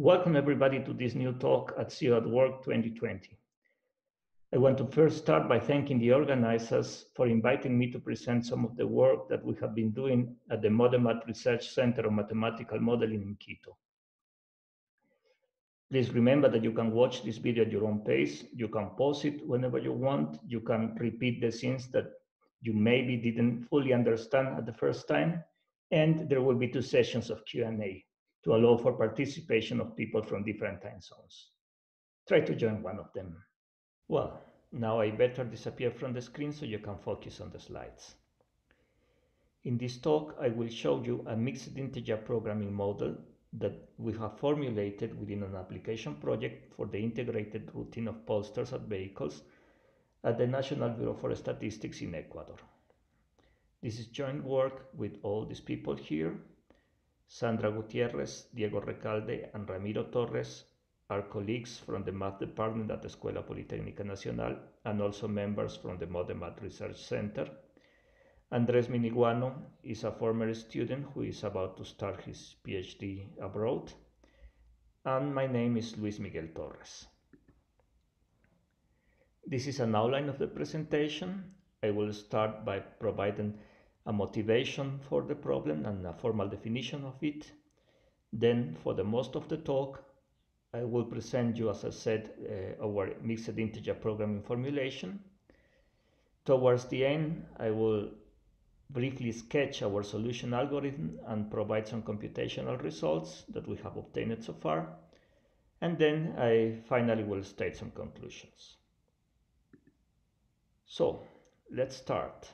Welcome everybody to this new talk at CO at Work 2020. I want to first start by thanking the organizers for inviting me to present some of the work that we have been doing at the MODEMAT Research Center of Mathematical Modeling in Quito. Please remember that you can watch this video at your own pace. You can pause it whenever you want. You can repeat the scenes that you maybe didn't fully understand at the first time. And there will be two sessions of Q&A to allow for participation of people from different time zones. Try to join one of them. Well, now I better disappear from the screen so you can focus on the slides. In this talk, I will show you a mixed integer programming model that we have formulated within an application project for the integrated routing of pollsters at vehicles at the National Bureau for Statistics in Ecuador. This is joint work with all these people here Sandra Gutierrez, Diego Recalde, and Ramiro Torres are colleagues from the math department at the Escuela Politécnica Nacional and also members from the MODEMAT Research Center. Andres Miniguano is a former student who is about to start his PhD abroad. And my name is Luis Miguel Torres. This is an outline of the presentation. I will start by providing a motivation for the problem and a formal definition of it. Then for the most of the talk, I will present you, as I said, uh, our mixed integer programming formulation. Towards the end, I will briefly sketch our solution algorithm and provide some computational results that we have obtained so far. And then I finally will state some conclusions. So let's start.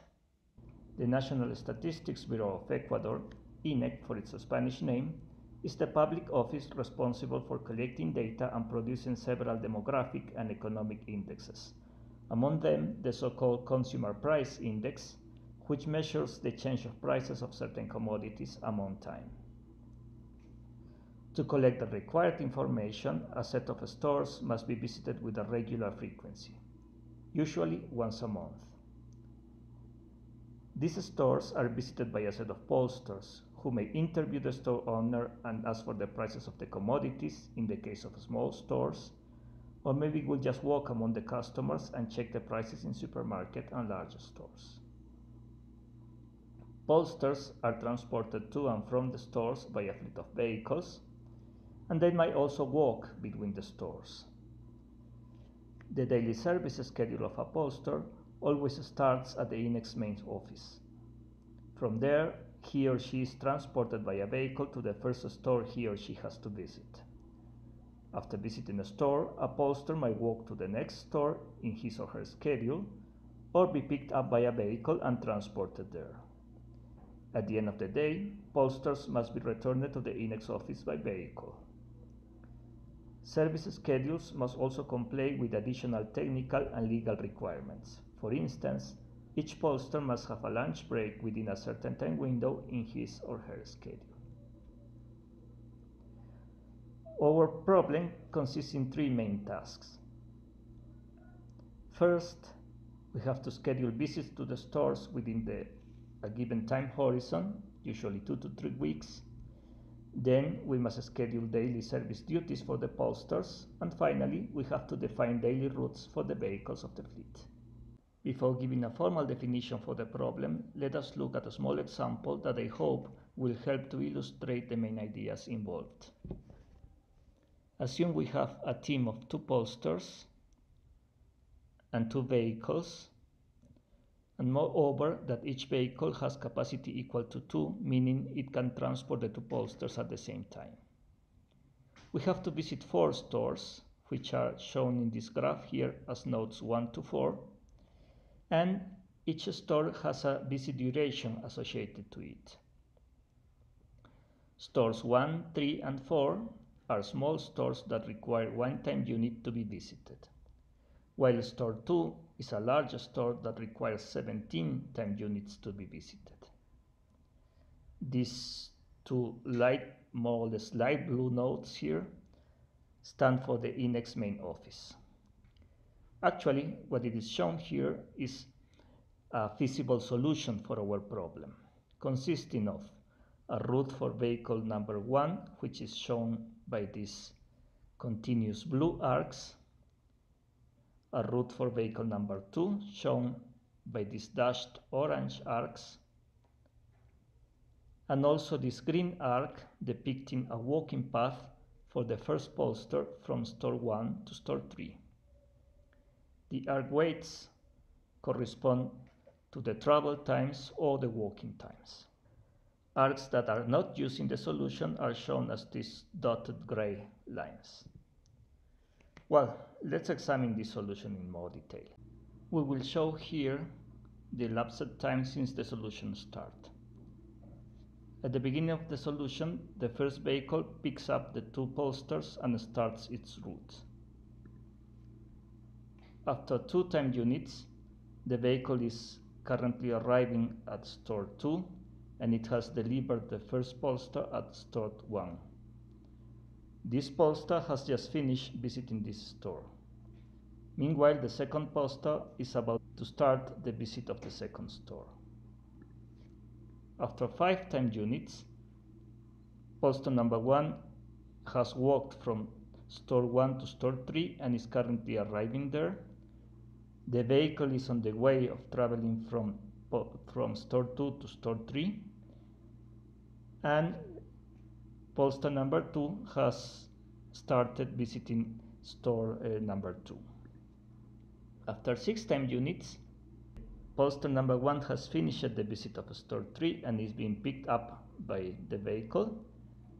The National Statistics Bureau of Ecuador, INEC for its Spanish name, is the public office responsible for collecting data and producing several demographic and economic indexes. Among them, the so-called Consumer Price Index, which measures the change of prices of certain commodities among time. To collect the required information, a set of stores must be visited with a regular frequency, usually once a month. These stores are visited by a set of pollsters who may interview the store owner and ask for the prices of the commodities in the case of small stores, or maybe will just walk among the customers and check the prices in supermarket and larger stores. Pollsters are transported to and from the stores by a fleet of vehicles, and they might also walk between the stores. The daily service schedule of a pollster always starts at the INEC's main office. From there, he or she is transported by a vehicle to the first store he or she has to visit. After visiting a store, a pollster might walk to the next store in his or her schedule or be picked up by a vehicle and transported there. At the end of the day, pollsters must be returned to the INEC's office by vehicle. Service schedules must also comply with additional technical and legal requirements. For instance, each pollster must have a lunch break within a certain time window in his or her schedule. Our problem consists in three main tasks. First, we have to schedule visits to the stores within the, a given time horizon, usually two to three weeks. Then we must schedule daily service duties for the pollsters. And finally, we have to define daily routes for the vehicles of the fleet. Before giving a formal definition for the problem, let us look at a small example that I hope will help to illustrate the main ideas involved. Assume we have a team of two pollsters and two vehicles, and moreover that each vehicle has capacity equal to 2, meaning it can transport the two pollsters at the same time. We have to visit four stores, which are shown in this graph here as nodes 1 to 4, and each store has a visit duration associated to it. Stores 1, 3, and 4 are small stores that require one time unit to be visited, while store 2 is a large store that requires 17 time units to be visited. These two light, more or less light blue nodes here stand for the INEC's main office. Actually, what it is shown here is a feasible solution for our problem, consisting of a route for vehicle number one, which is shown by these continuous blue arcs, a route for vehicle number two, shown by these dashed orange arcs, and also this green arc depicting a walking path for the first pollster from store 1 to store 3. The arc weights correspond to the travel times or the walking times. Arcs that are not used in the solution are shown as these dotted gray lines. Well, let's examine this solution in more detail. We will show here the elapsed time since the solution start. At the beginning of the solution, the first vehicle picks up the two pollsters and starts its route. After two time units, the vehicle is currently arriving at store 2 and it has delivered the first pollster at store 1. This pollster has just finished visiting this store. Meanwhile, the second pollster is about to start the visit of the second store. After five time units, pollster number 1 has walked from store 1 to store 3 and is currently arriving there the vehicle is on the way of traveling from, from store 2 to store 3 and pollster number 2 has started visiting store uh, number 2. After 6 time units, pollster number 1 has finished the visit of store 3 and is being picked up by the vehicle.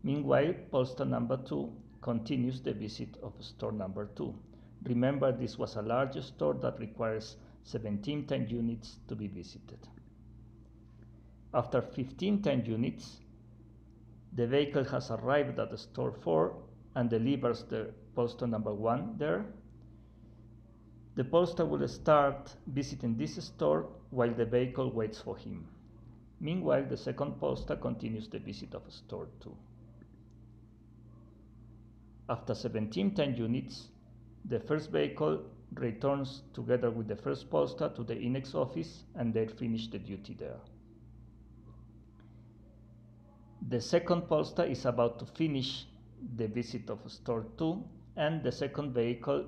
Meanwhile, pollster number 2 continues the visit of store number 2. Remember, this was a large store that requires 17 10 units to be visited. After 15 10 units, the vehicle has arrived at the store 4 and delivers the pollster number 1 there. The pollster will start visiting this store while the vehicle waits for him. Meanwhile, the second pollster continues the visit of store 2. After 17 10 units, the first vehicle returns together with the first pollster to the INEC's office and they finish the duty there. The second pollster is about to finish the visit of store 2 and the second vehicle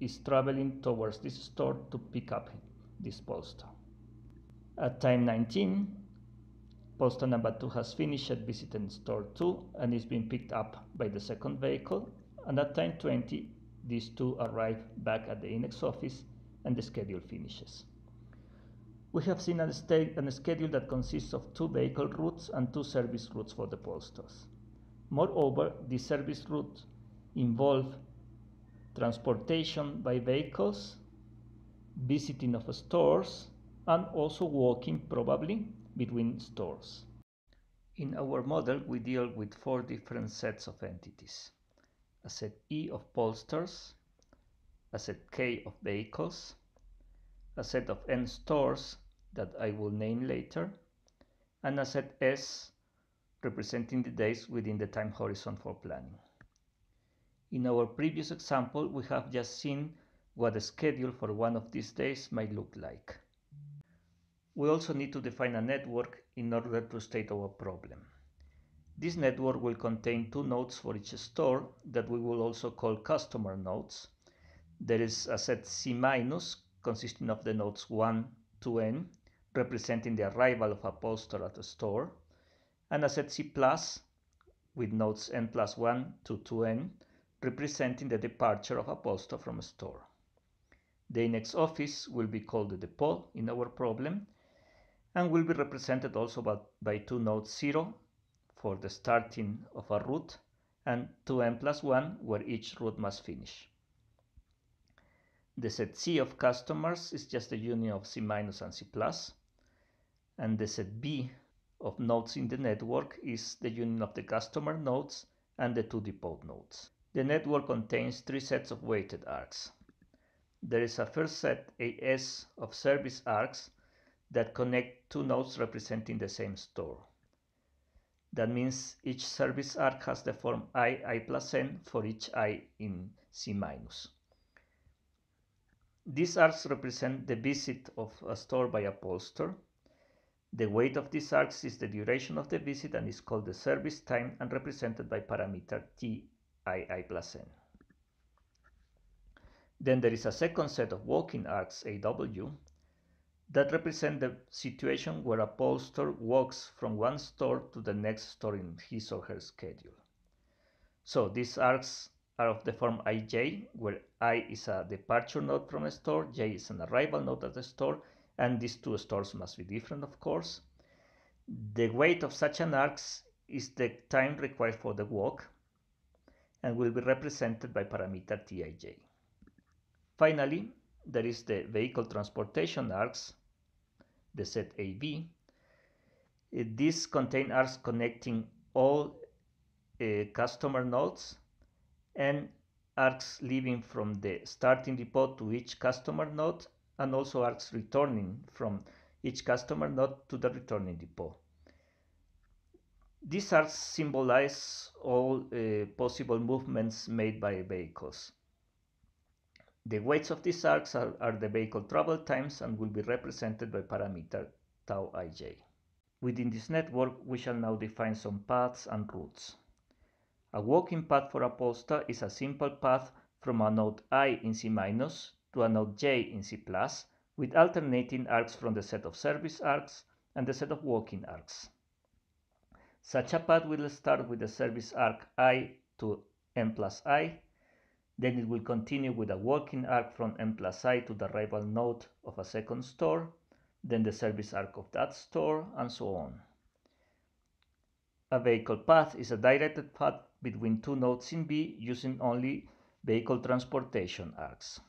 is traveling towards this store to pick up this pollster. At time 19, pollster number 2 has finished visiting store 2 and is being picked up by the second vehicle and at time 20 these two arrive back at the INEC's office and the schedule finishes. We have seen a, schedule that consists of two vehicle routes and two service routes for the pollsters. Moreover, the service routes involve transportation by vehicles, visiting of stores, and also walking probably between stores. In our model, we deal with four different sets of entities a set E of pollsters, a set K of vehicles, a set of N stores that I will name later, and a set S representing the days within the time horizon for planning. In our previous example, we have just seen what a schedule for one of these days might look like. We also need to define a network in order to state our problem. This network will contain two nodes for each store that we will also call customer nodes. There is a set C minus consisting of the nodes 1 to n representing the arrival of a pollster at a store and a set C plus with nodes n plus 1 to 2n representing the departure of a pollster from a store. The INEC's office will be called the depot in our problem and will be represented also by, by two nodes 0 for the starting of a route and 2n plus 1 where each route must finish. The set C of customers is just a union of C minus and C plus and the set B of nodes in the network is the union of the customer nodes and the two depot nodes. The network contains three sets of weighted arcs. There is a first set AS of service arcs that connect two nodes representing the same store. That means each service arc has the form i, i plus n for each i in C minus. These arcs represent the visit of a store by a pollster, The weight of these arcs is the duration of the visit and is called the service time and represented by parameter tii plus n. Then there is a second set of walking arcs AW that represent the situation where a pollster walks from one store to the next store in his or her schedule. So these arcs are of the form ij, where i is a departure node from a store, j is an arrival node at the store, and these two stores must be different, of course. The weight of such an arc is the time required for the walk and will be represented by parameter tij. Finally, there is the vehicle transportation arcs, the set AB. These contain arcs connecting all uh, customer nodes and arcs leaving from the starting depot to each customer node and also arcs returning from each customer node to the returning depot. These arcs symbolize all uh, possible movements made by vehicles. The weights of these arcs are, are, the vehicle travel times and will be represented by parameter tau ij. Within this network, we shall now define some paths and routes. A walking path for a pollster is a simple path from a node i in C- to a node j in C+, with alternating arcs from the set of service arcs and the set of walking arcs. Such a path will start with the service arc i to n plus i, then it will continue with a walking arc from M plus i to the rival node of a second store, then the service arc of that store, and so on. A vehicle path is a directed path between two nodes in B using only vehicle transportation arcs.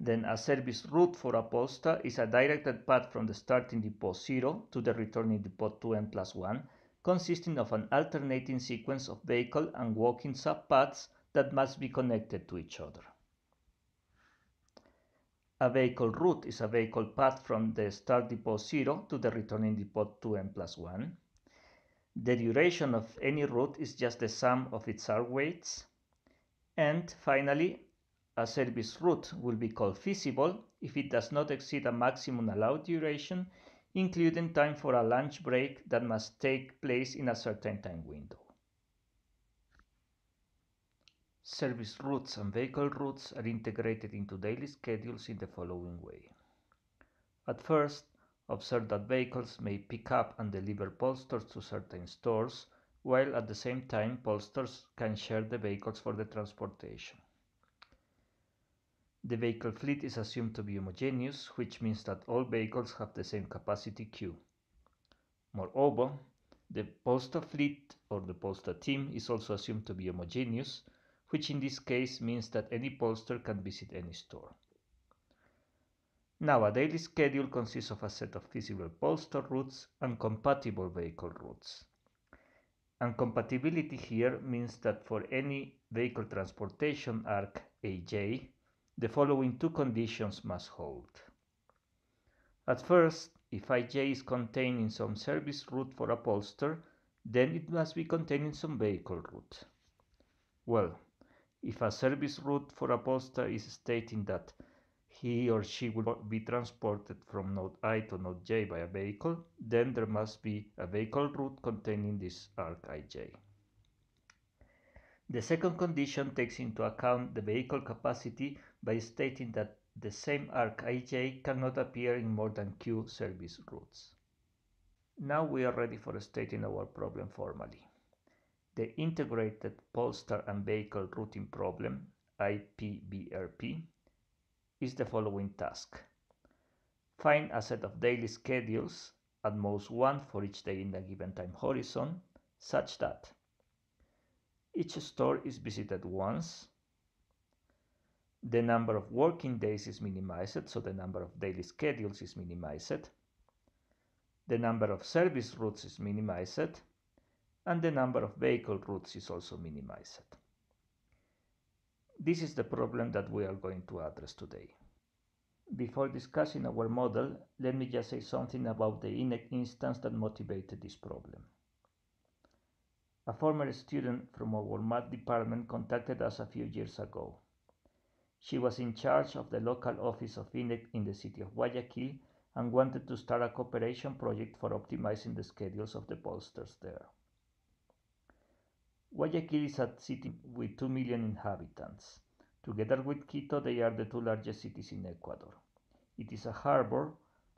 Then a service route for a pollster is a directed path from the starting depot 0 to the returning depot 2n plus 1, consisting of an alternating sequence of vehicle and walking subpaths that must be connected to each other. A vehicle route is a vehicle path from the start depot 0 to the returning depot 2n plus 1. The duration of any route is just the sum of its arc weights. And finally, a service route will be called feasible if it does not exceed a maximum allowed duration, including time for a lunch break that must take place in a certain time window. Service routes and vehicle routes are integrated into daily schedules in the following way. At first, Observe that vehicles may pick up and deliver pollsters to certain stores, while at the same time pollsters can share the vehicles for the transportation. The vehicle fleet is assumed to be homogeneous, which means that all vehicles have the same capacity queue. Moreover, the pollster fleet or the pollster team is also assumed to be homogeneous, which in this case means that any pollster can visit any store. Now, a daily schedule consists of a set of feasible pollster routes and compatible vehicle routes. And compatibility here means that for any vehicle transportation arc AJ, the following two conditions must hold. At first, if IJ is contained in some service route for a pollster, then it must be contained in some vehicle route. Well, if a service route for a pollster is stating that he or she will be transported from node i to node j by a vehicle, then there must be a vehicle route containing this arc ij. The second condition takes into account the vehicle capacity by stating that the same arc ij cannot appear in more than q service routes. Now we are ready for stating our problem formally. The integrated pollster and vehicle routing problem, IPVRP, is the following task. Find a set of daily schedules, at most one for each day in a given time horizon, such that each store is visited once, the number of working days is minimized, so the number of daily schedules is minimized, the number of service routes is minimized, and the number of vehicle routes is also minimized. This is the problem that we are going to address today. Before discussing our model, let me just say something about the INEC instance that motivated this problem. A former student from our math department contacted us a few years ago. She was in charge of the local office of INEC in the city of Guayaquil and wanted to start a cooperation project for optimizing the schedules of the pollsters there. Guayaquil is a city with 2 million inhabitants. Together with Quito, they are the two largest cities in Ecuador. It is a harbor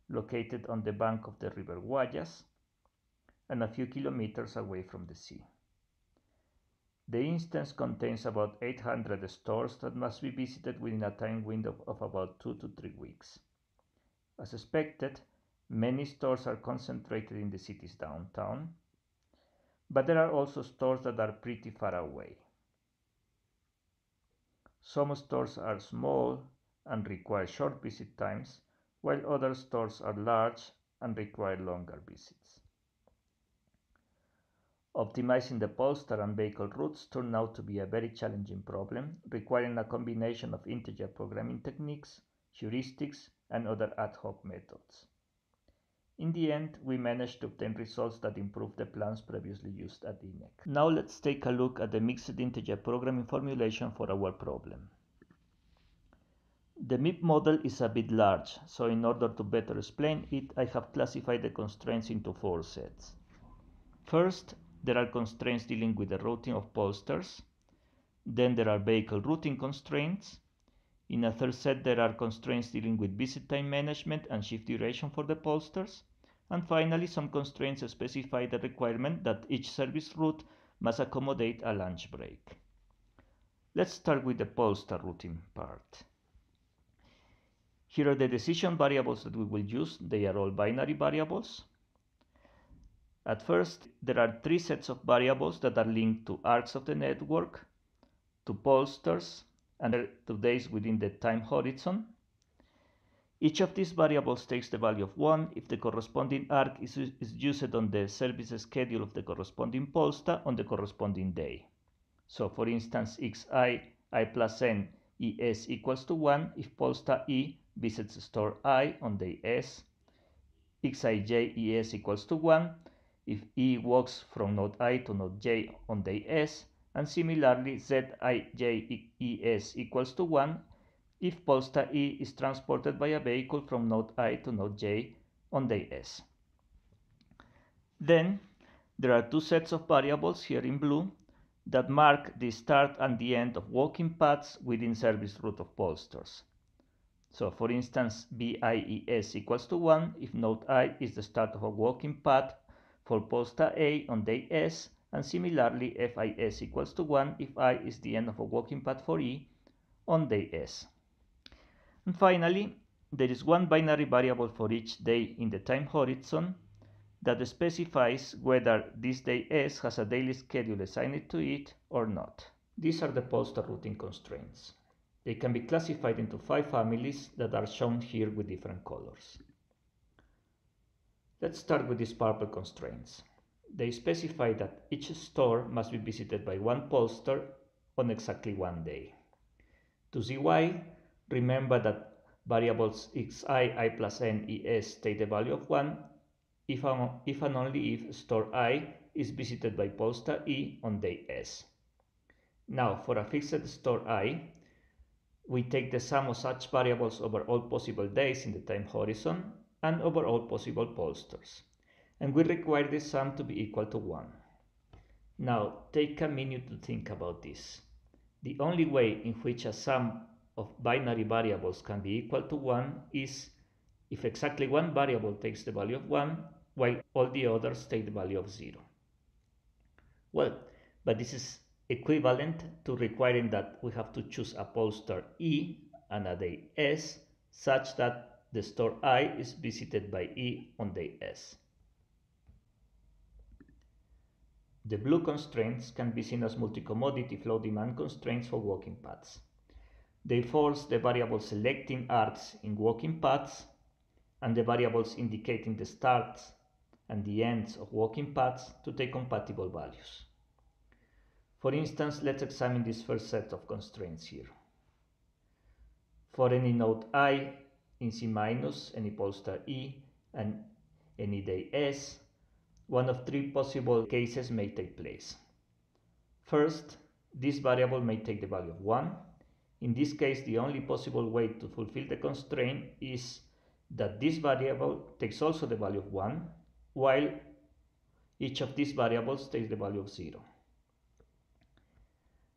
located on the bank of the river Guayas and a few kilometers away from the sea. The instance contains about 800 stores that must be visited within a time window of about two to three weeks. As expected, many stores are concentrated in the city's downtown, but there are also stores that are pretty far away. Some stores are small and require short visit times, while other stores are large and require longer visits. Optimizing the pollster and vehicle routes turned out to be a very challenging problem, requiring a combination of integer programming techniques, heuristics, and other ad hoc methods. In the end, we managed to obtain results that improve the plans previously used at INEC. Now let's take a look at the mixed integer programming formulation for our problem. The MIP model is a bit large, so in order to better explain it, I have classified the constraints into four sets. First, there are constraints dealing with the routing of pollsters. Then there are vehicle routing constraints. In a third set, there are constraints dealing with visit time management and shift duration for the pollsters. And finally, some constraints specify the requirement that each service route must accommodate a lunch break. Let's start with the pollster routing part. Here are the decision variables that we will use. They are all binary variables. At first, there are three sets of variables that are linked to arcs of the network, to pollsters, and to days within the time horizon. Each of these variables takes the value of 1 if the corresponding arc is, is used on the service schedule of the corresponding pollster on the corresponding day. So for instance, xi i plus n es equals to 1 if pollster e visits store i on day s, xij es equals to 1 if e walks from node i to node j on day s, and similarly zij es equals to 1 if pollster E is transported by a vehicle from node I to node J on day S. Then there are two sets of variables here in blue that mark the start and the end of walking paths within service route of pollsters. So for instance, BIES equals to 1 if node I is the start of a walking path for pollster A on day S, and similarly FIS equals to 1 if I is the end of a walking path for E on day S. And finally, there is one binary variable for each day in the time horizon that specifies whether this day S has a daily schedule assigned to it or not. These are the pollster routing constraints. They can be classified into five families that are shown here with different colors. Let's start with these purple constraints. They specify that each store must be visited by one pollster on exactly one day. To see why, Remember that variables xi, i plus n, es take the value of 1 if and, if and only if store i is visited by pollster e on day s. Now, for a fixed store i, we take the sum of such variables over all possible days in the time horizon and over all possible pollsters. And we require this sum to be equal to 1. Now, take a minute to think about this. The only way in which a sum of binary variables can be equal to 1 is if exactly one variable takes the value of 1 while all the others take the value of 0. Well, but this is equivalent to requiring that we have to choose a pollster E and a day S such that the store I is visited by E on day S. The blue constraints can be seen as multi-commodity flow demand constraints for walking paths. They force the variables selecting arcs in walking paths and the variables indicating the starts and the ends of walking paths to take compatible values. For instance, let's examine this first set of constraints here. For any node i in C minus, any pollster E, and any day S, one of three possible cases may take place. First, this variable may take the value of 1, in this case, the only possible way to fulfill the constraint is that this variable takes also the value of 1, while each of these variables takes the value of 0.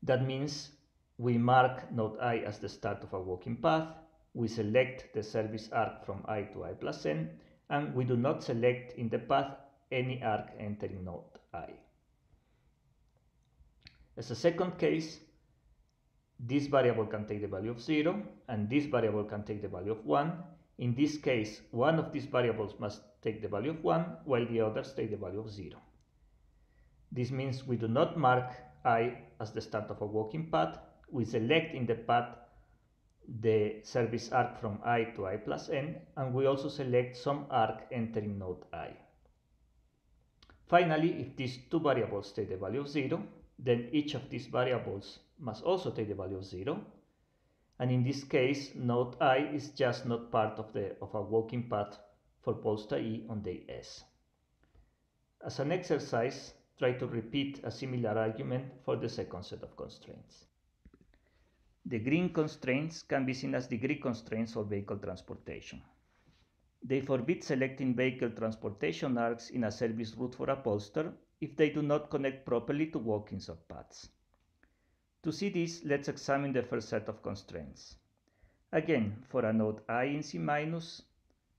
That means we mark node i as the start of a walking path, we select the service arc from i to i plus n, and we do not select in the path any arc entering node i. As a second case, this variable can take the value of 0, and this variable can take the value of 1. In this case, one of these variables must take the value of 1, while the others take the value of 0. This means we do not mark i as the start of a walking path. We select in the path the service arc from i to i plus n, and we also select some arc entering node i. Finally, if these two variables take the value of 0, then each of these variables must also take the value of 0. And in this case, node i is just not part of, the, of a walking path for pollster E on day S. As an exercise, try to repeat a similar argument for the second set of constraints. The green constraints can be seen as degree constraints for vehicle transportation. They forbid selecting vehicle transportation arcs in a service route for a pollster if they do not connect properly to walking subpaths. To see this, let's examine the first set of constraints. Again, for a node i in C minus,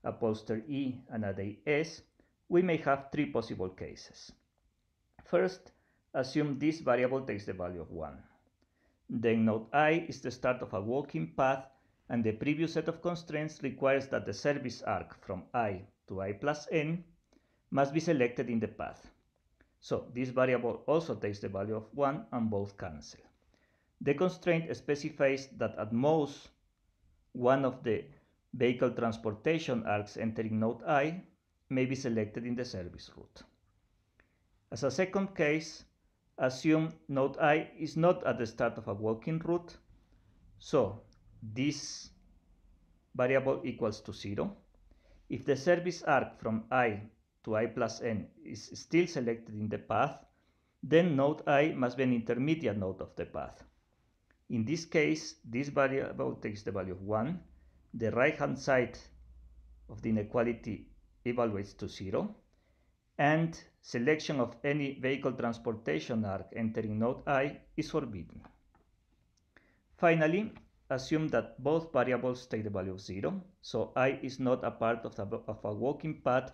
a pollster E, and a day S, we may have three possible cases. First, assume this variable takes the value of 1. Then node i is the start of a walking path and the previous set of constraints requires that the service arc from i to i plus n must be selected in the path. So this variable also takes the value of 1 and both cancel. The constraint specifies that at most one of the vehicle transportation arcs entering node i may be selected in the service route. As a second case, assume node i is not at the start of a walking route, so this variable equals to 0. If the service arc from i to i plus n is still selected in the path, then node i must be an intermediate node of the path. In this case, this variable takes the value of 1. The right-hand side of the inequality evaluates to 0. And selection of any vehicle transportation arc entering node i is forbidden. Finally, assume that both variables take the value of 0, so i is not a part of, the, of a walking path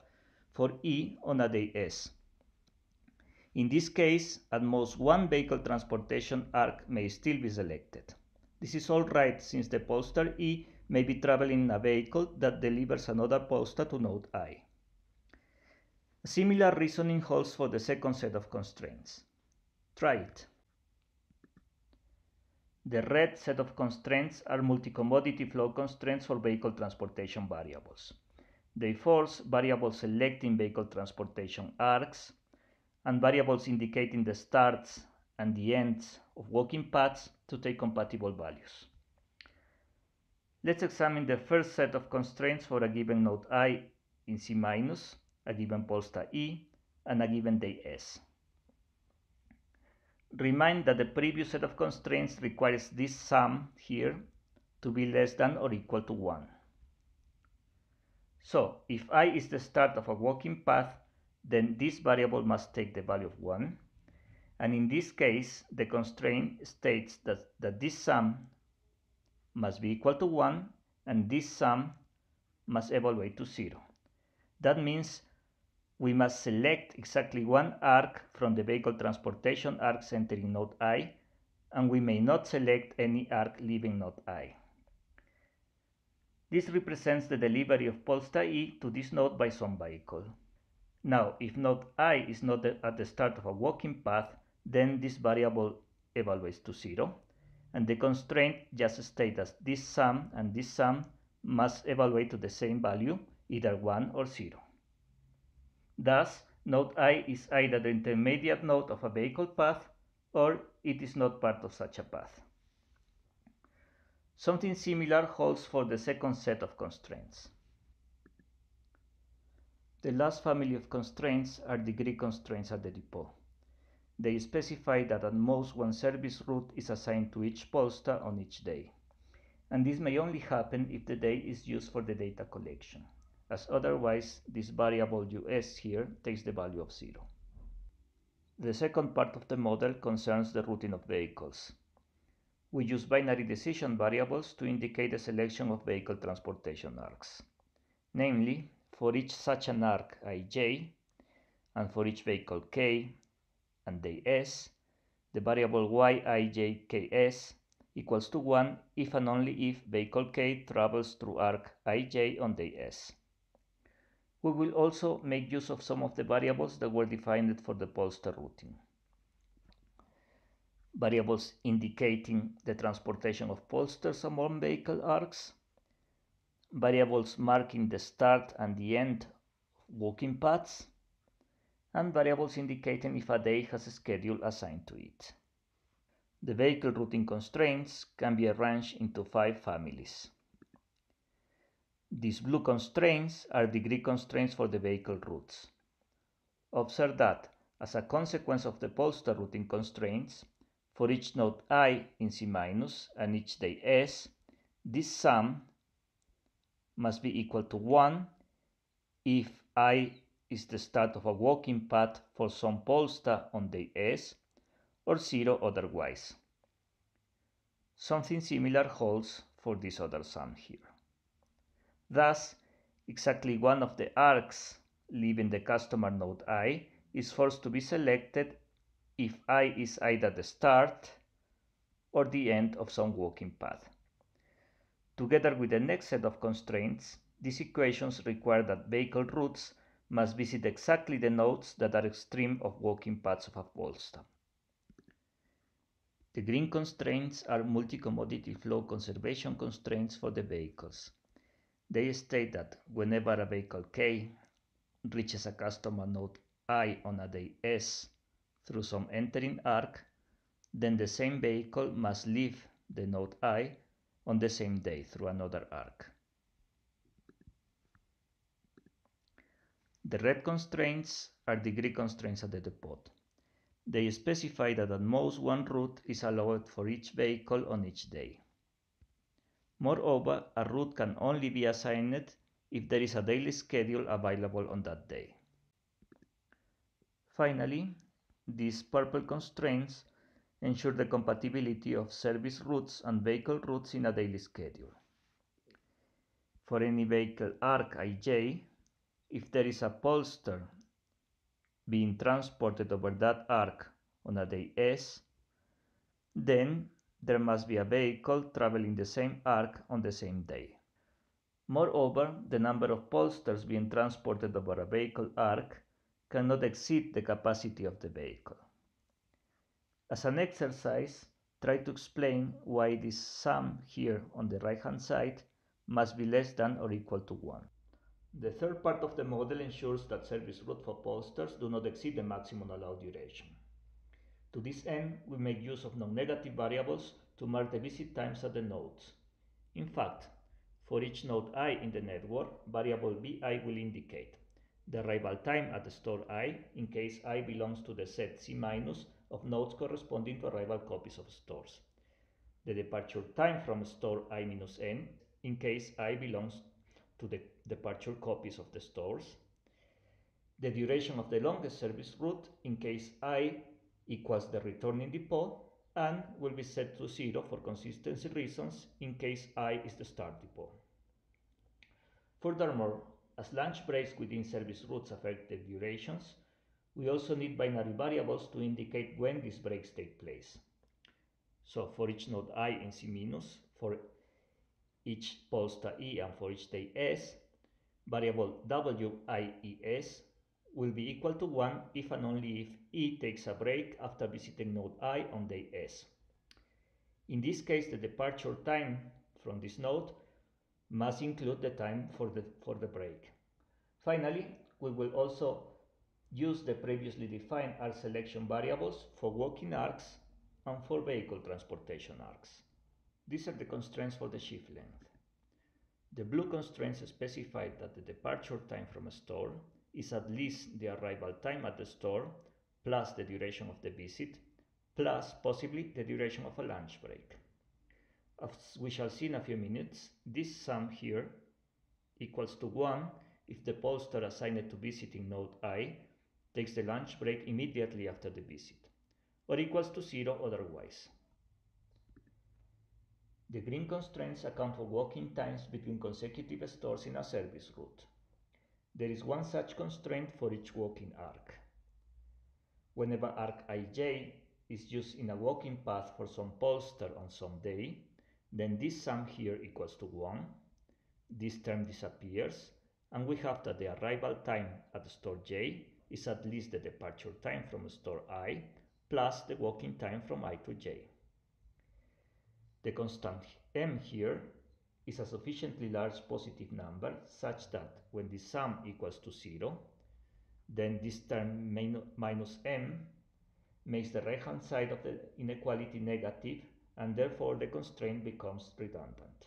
for e on a day s. In this case, at most one vehicle transportation arc may still be selected. This is all right since the pollster E may be traveling in a vehicle that delivers another pollster to node I. similar reasoning holds for the second set of constraints. Try it. The red set of constraints are multi-commodity flow constraints for vehicle transportation variables. They force variables selecting vehicle transportation arcs and variables indicating the starts and the ends of walking paths to take compatible values. Let's examine the first set of constraints for a given node i in C minus, a given pollster E, and a given day S. Remind that the previous set of constraints requires this sum here to be less than or equal to 1. So, if i is the start of a walking path, then this variable must take the value of 1. And in this case, the constraint states that, that this sum must be equal to 1 and this sum must evaluate to 0. That means we must select exactly one arc from the vehicle transportation arcs entering node i, and we may not select any arc leaving node i. This represents the delivery of pollster E to this node by some vehicle. Now, if node i is not at the start of a walking path, then this variable evaluates to 0, and the constraint just states that this sum and this sum must evaluate to the same value, either 1 or 0. Thus, node i is either the intermediate node of a vehicle path or it is not part of such a path. Something similar holds for the second set of constraints. The last family of constraints are degree constraints at the depot. They specify that at most one service route is assigned to each pollster on each day. And this may only happen if the day is used for the data collection, as otherwise this variable us here takes the value of zero. The second part of the model concerns the routing of vehicles. We use binary decision variables to indicate the selection of vehicle transportation arcs. Namely, for each such an arc ij, and for each vehicle k and day s, the variable yijks equals to 1 if and only if vehicle k travels through arc ij on day s. We will also make use of some of the variables that were defined for the pollster routing variables indicating the transportation of pollsters among vehicle arcs, variables marking the start and the end of walking paths, and variables indicating if a day has a schedule assigned to it. The vehicle routing constraints can be arranged into five families. These blue constraints are degree constraints for the vehicle routes. Observe that, as a consequence of the pollster routing constraints, for each node i in C and each day s, this sum must be equal to 1 if i is the start of a walking path for some pollster on day s, or 0 otherwise. Something similar holds for this other sum here. Thus, exactly one of the arcs leaving the customer node i is forced to be selected if i is either the start or the end of some walking path. Together with the next set of constraints, these equations require that vehicle routes must visit exactly the nodes that are extreme of walking paths of a pollster. The green constraints are multi-commodity flow conservation constraints for the vehicles. They state that whenever a vehicle K reaches a customer node I on a day S through some entering arc, then the same vehicle must leave the node i on the same day through another arc. The red constraints are degree constraints at the depot. They specify that at most one route is allowed for each vehicle on each day. Moreover, a route can only be assigned if there is a daily schedule available on that day. Finally, these purple constraints ensure the compatibility of service routes and vehicle routes in a daily schedule. For any vehicle arc ij, if there is a pollster being transported over that arc on a day s, then there must be a vehicle traveling the same arc on the same day. Moreover, the number of pollsters being transported over a vehicle arc cannot exceed the capacity of the vehicle. As an exercise, try to explain why this sum here on the right hand side must be less than or equal to 1. The third part of the model ensures that service route for pollsters do not exceed the maximum allowed duration. To this end, we make use of non-negative variables to mark the visit times at the nodes. In fact, for each node i in the network, variable bi will indicate the arrival time at the store i in case i belongs to the set C minus of nodes corresponding to arrival copies of stores. The departure time from store i minus n in case i belongs to the departure copies of the stores. The duration of the longest service route in case i equals the returning depot and will be set to zero for consistency reasons in case i is the start depot. Furthermore, as lunch breaks within service routes affect the durations, we also need binary variables to indicate when these breaks take place. So for each node i in C minus, for each pollster e and for each day s, variable wies will be equal to 1 if and only if e takes a break after visiting node i on day s. In this case, the departure time from this node must include the time for the, for the break. Finally, we will also use the previously defined arc selection variables for walking arcs and for vehicle transportation arcs. These are the constraints for the shift length. The blue constraints specify that the departure time from a store is at least the arrival time at the store plus the duration of the visit plus possibly the duration of a lunch break. As we shall see in a few minutes, this sum here equals to 1 if the pollster assigned to visiting node i takes the lunch break immediately after the visit, or equals to 0 otherwise. The green constraints account for walking times between consecutive stores in a service route. There is one such constraint for each walking arc. Whenever arc ij is used in a walking path for some pollster on some day, then this sum here equals to 1, this term disappears, and we have that the arrival time at store j is at least the departure time from store i plus the walking time from i to j. The constant m here is a sufficiently large positive number such that when the sum equals to 0, then this term minus m makes the right-hand side of the inequality negative and therefore the constraint becomes redundant.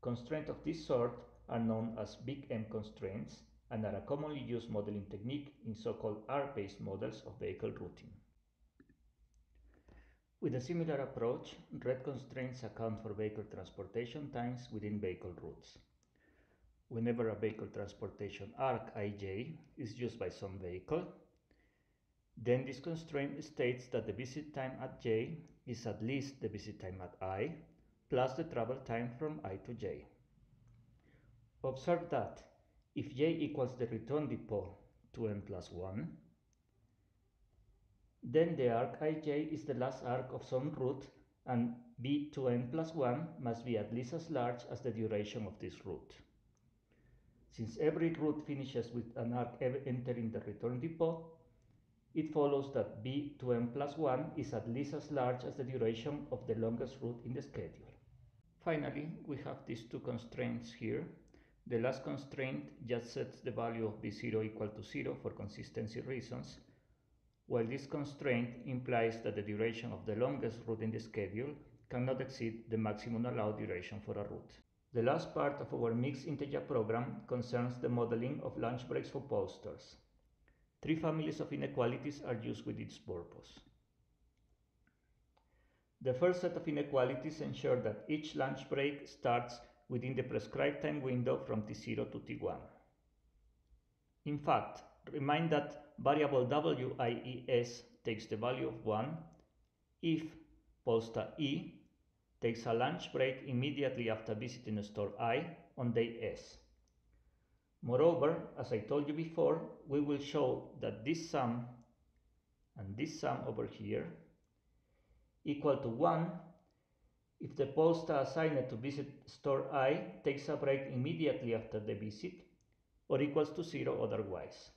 Constraints of this sort are known as big M constraints and are a commonly used modeling technique in so-called arc-based models of vehicle routing. With a similar approach, red constraints account for vehicle transportation times within vehicle routes. Whenever a vehicle transportation arc ij is used by some vehicle, then this constraint states that the visit time at j is at least the visit time at i plus the travel time from i to j. Observe that if j equals the return depot to n plus 1, then the arc ij is the last arc of some route and b to n plus 1 must be at least as large as the duration of this route. Since every route finishes with an arc entering the return depot, it follows that b to n plus 1 is at least as large as the duration of the longest route in the schedule. Finally, we have these two constraints here. The last constraint just sets the value of b0 equal to 0 for consistency reasons, while this constraint implies that the duration of the longest route in the schedule cannot exceed the maximum allowed duration for a route. The last part of our mixed integer program concerns the modeling of lunch breaks for pollsters. Three families of inequalities are used with this purpose. The first set of inequalities ensure that each lunch break starts within the prescribed time window from T0 to T1. In fact, remind that variable WIES takes the value of 1 if pollster E takes a lunch break immediately after visiting store I on day S. Moreover, as I told you before, we will show that this sum and this sum over here equal to 1 if the pollster assigned to visit store I takes a break immediately after the visit or equals to 0 otherwise.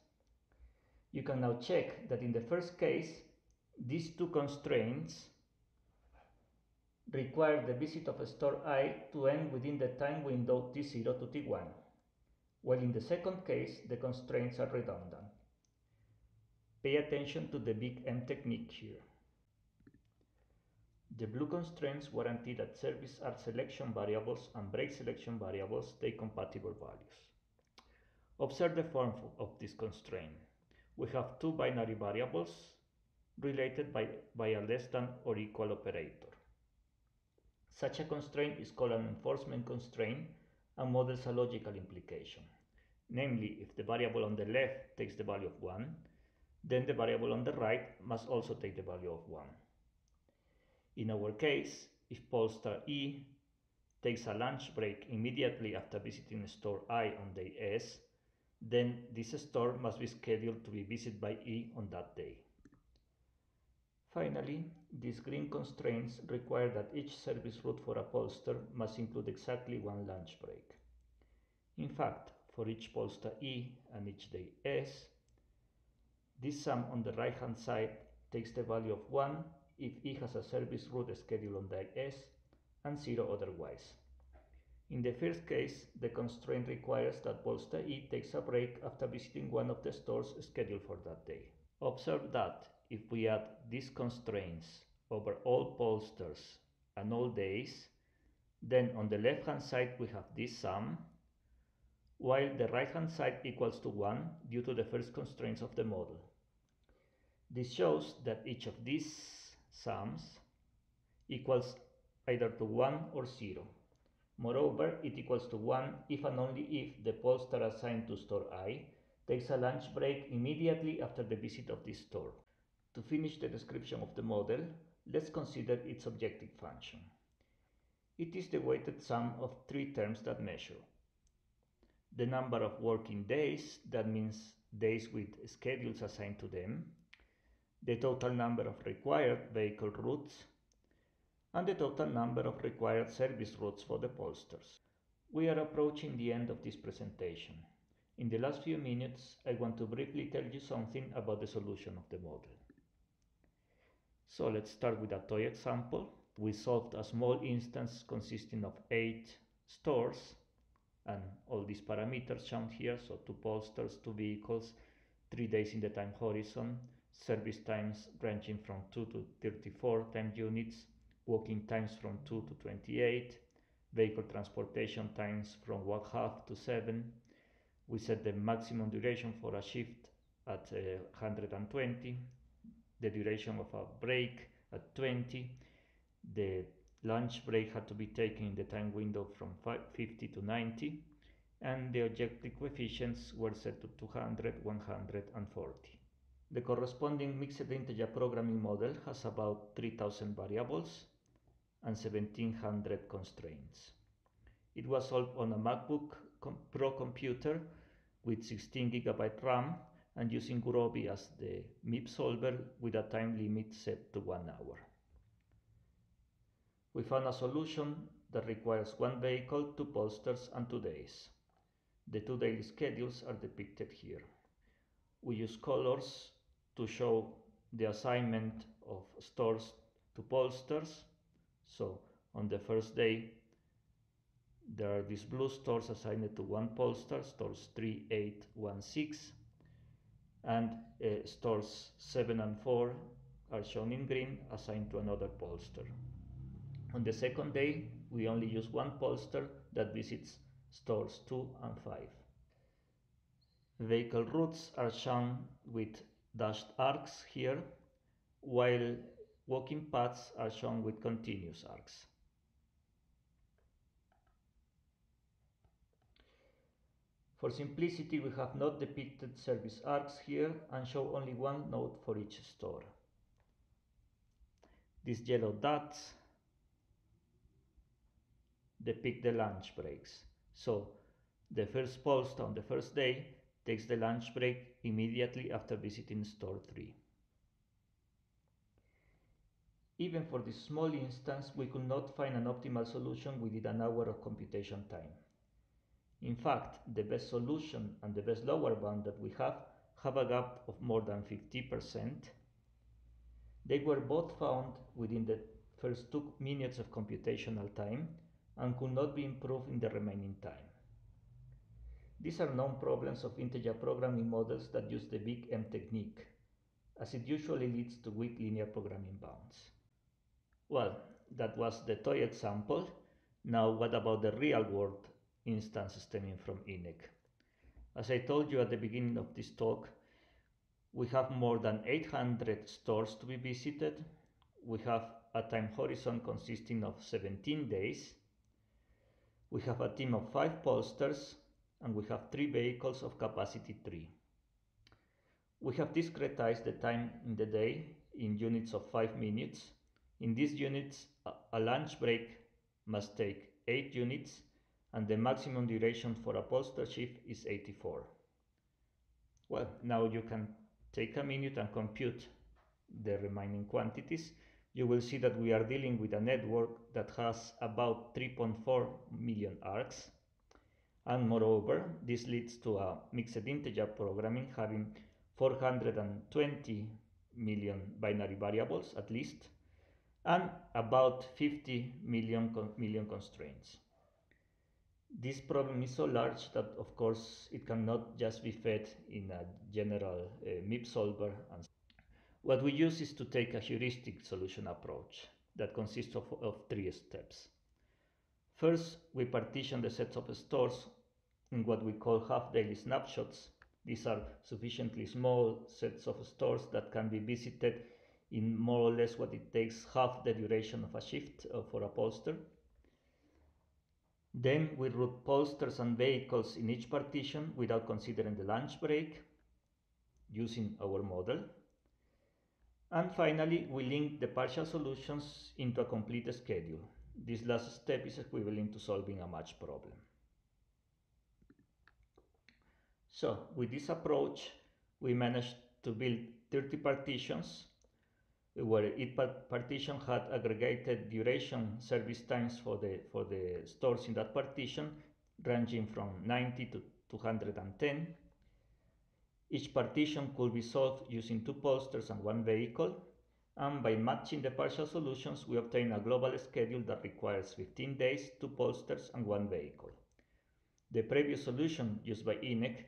You can now check that in the first case, these two constraints require the visit of store I to end within the time window T0 to T1, while in the second case, the constraints are redundant. Pay attention to the big M technique here. The blue constraints guarantee that service arc selection variables and break selection variables take compatible values. Observe the form of this constraint. We have two binary variables related by, by a less than or equal operator. Such a constraint is called an enforcement constraint and models a logical implication. Namely, if the variable on the left takes the value of 1, then the variable on the right must also take the value of 1. In our case, if pollster E takes a lunch break immediately after visiting store I on day S, then this store must be scheduled to be visited by E on that day. Finally, these green constraints require that each service route for a pollster must include exactly one lunch break. In fact, for each pollster E and each day S, this sum on the right hand side takes the value of 1 if E has a service route schedule on day S and 0 otherwise. In the first case, the constraint requires that pollster E takes a break after visiting one of the stores scheduled for that day. Observe that if we add these constraints over all pollsters and all days, then on the left hand side we have this sum, while the right hand side equals to 1 due to the first constraints of the model. This shows that each of these sums equals either to 1 or 0. Moreover, it equals to 1 if and only if the pollster assigned to store i takes a lunch break immediately after the visit of this store. To finish the description of the model, let's consider its objective function. It is the weighted sum of three terms that measure. The number of working days, that means days with schedules assigned to them, the total number of required vehicle routes, and the total number of required service routes for the pollsters. We are approaching the end of this presentation. In the last few minutes, I want to briefly tell you something about the solution of the model. So let's start with a toy example. We solved a small instance consisting of eight stores and all these parameters shown here. So two pollsters, two vehicles, three days in the time horizon, service times ranging from 2 to 34 time units, walking times from 2 to 28, vehicle transportation times from one half to 7. We set the maximum duration for a shift at uh, 120, the duration of a break at 20. The lunch break had to be taken in the time window from 50 to 90 and the objective coefficients were set to 200, 140. The corresponding mixed integer programming model has about 3000 variables and 1700 constraints. It was solved on a MacBook Pro computer with 16 GB RAM and using Gurobi as the MIP solver with a time limit set to one hour. We found a solution that requires one vehicle, two pollsters, and two days. The two daily schedules are depicted here. We use colors to show the assignment of stores to pollsters. So on the first day, there are these blue stores assigned to one pollster, stores 3, 8, 1, 6 and uh, stores 7 and 4 are shown in green assigned to another pollster. On the second day, we only use one pollster that visits stores 2 and 5. Vehicle routes are shown with dashed arcs here, while walking paths are shown with continuous arcs. For simplicity, we have not depicted service arcs here and show only one node for each store. These yellow dots depict the lunch breaks. So the first post on the first day takes the lunch break immediately after visiting store 3. Even for this small instance, we could not find an optimal solution within an hour of computation time. In fact, the best solution and the best lower bound that we have have a gap of more than 50%. They were both found within the first two minutes of computational time and could not be improved in the remaining time. These are known problems of integer programming models that use the big M technique, as it usually leads to weak linear programming bounds. Well, that was the toy example. Now what about the real world instance stemming from INEC. As I told you at the beginning of this talk, we have more than 800 stores to be visited. We have a time horizon consisting of 17 days. We have a team of five pollsters and we have three vehicles of capacity 3. We have discretized the time in the day in units of 5 minutes. In these units, a lunch break must take 8 units and the maximum duration for a pollster shift is 84. Well, now you can take a minute and compute the remaining quantities. You will see that we are dealing with a network that has about 3.4 million arcs. And moreover, this leads to a mixed integer programming having 420 million binary variables at least, and about 50 million, million constraints. This problem is so large that, of course, it cannot just be fed in a general uh, MIP solver. And what we use is to take a heuristic solution approach that consists of, of three steps. First, we partition the sets of stores in what we call half-daily snapshots. These are sufficiently small sets of stores that can be visited in more or less what it takes half the duration of a shift uh, for a pollster. Then we route pollsters and vehicles in each partition without considering the lunch break using our model. And finally, we link the partial solutions into a complete schedule. This last step is equivalent to solving a match problem. So with this approach, we managed to build 30 partitions where each partition had aggregated duration service times for the, for the stores in that partition ranging from 90 to 210. Each partition could be solved using two pollsters and one vehicle. And by matching the partial solutions, we obtain a global schedule that requires 15 days, two pollsters, and one vehicle. The previous solution used by INEC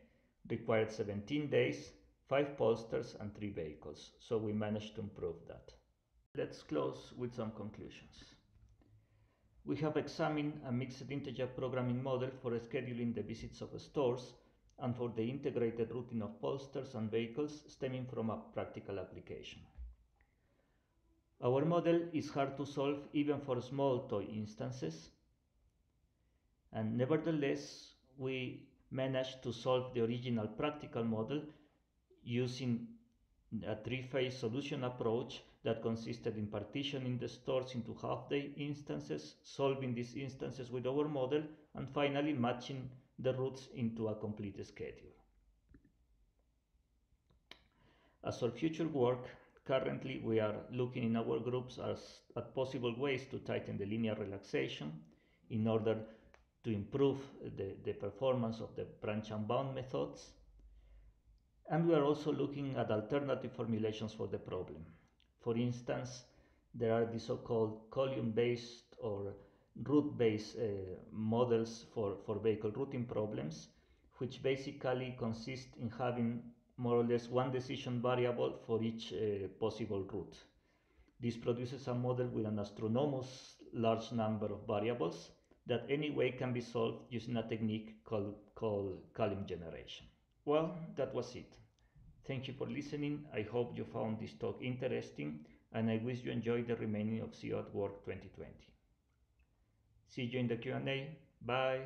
required 17 days, five pollsters and three vehicles. So we managed to improve that. Let's close with some conclusions. We have examined a mixed integer programming model for scheduling the visits of stores and for the integrated routing of pollsters and vehicles stemming from a practical application. Our model is hard to solve even for small toy instances, and nevertheless, we managed to solve the original practical model using a three-phase solution approach that consisted in partitioning the stores into half-day instances, solving these instances with our model, and finally matching the routes into a complete schedule. As for future work, currently we are looking in our groups as, at possible ways to tighten the linear relaxation in order to improve the, the performance of the branch and bound methods and we are also looking at alternative formulations for the problem. For instance, there are the so-called column-based or route-based uh, models for, for vehicle routing problems, which basically consist in having more or less one decision variable for each uh, possible route. This produces a model with an astronomous large number of variables that anyway can be solved using a technique called, called column generation. Well, that was it. Thank you for listening. I hope you found this talk interesting and I wish you enjoy the remaining of CO at Work 2020. See you in the Q&A. Bye.